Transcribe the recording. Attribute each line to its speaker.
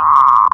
Speaker 1: Ah!